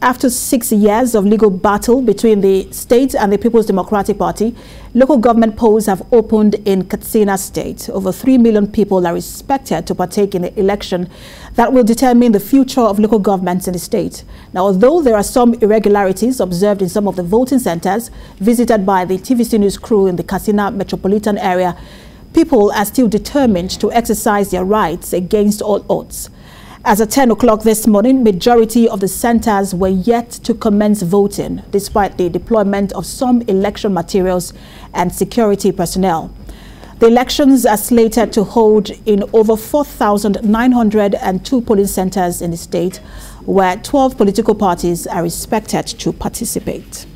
After six years of legal battle between the state and the People's Democratic Party, local government polls have opened in Katsina State. Over 3 million people are expected to partake in the election that will determine the future of local governments in the state. Now, although there are some irregularities observed in some of the voting centers visited by the TVC News crew in the Katsina metropolitan area, people are still determined to exercise their rights against all odds. As at 10 o'clock this morning, majority of the centers were yet to commence voting, despite the deployment of some election materials and security personnel. The elections are slated to hold in over 4,902 polling centers in the state, where 12 political parties are expected to participate.